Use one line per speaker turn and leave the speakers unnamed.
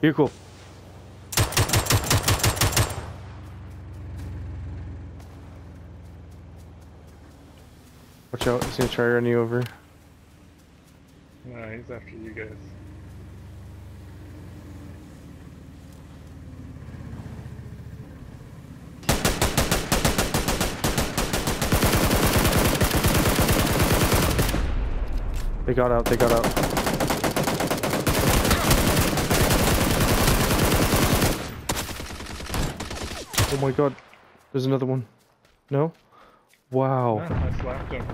Vehicle. Watch out, he's gonna try to run you over.
Nah, he's after you guys.
They got out, they got out. Oh my god, there's another one. No? Wow.
I slapped him.